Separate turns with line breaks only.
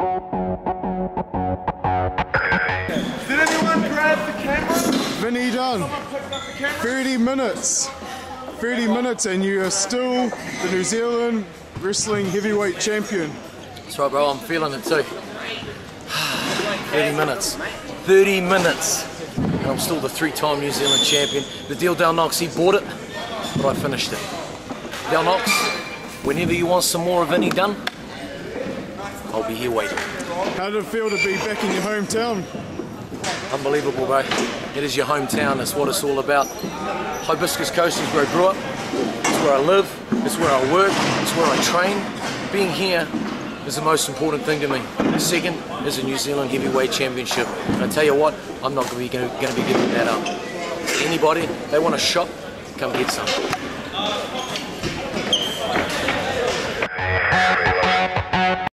Did anyone grab the camera?
Vinny Dunn.
Someone picked up the camera?
30 minutes. 30 minutes and you are still the New Zealand wrestling heavyweight champion.
That's right, bro. I'm feeling it too. 30 minutes. 30 minutes. And I'm still the three-time New Zealand champion. The deal Dal Knox, he bought it, but I finished it. Dal Knox, whenever you want some more of Vinny Dunn, I'll be here waiting.
How did it feel to be back in your hometown?
Unbelievable, bro. It is your hometown. That's what it's all about. Hibiscus Coast is where I grew up. It's where I live. It's where I work. It's where I train. Being here is the most important thing to me. Second is the New Zealand Heavyweight Championship. And I tell you what, I'm not going to be, going to be giving that up. Anybody, they want a shot, come get some.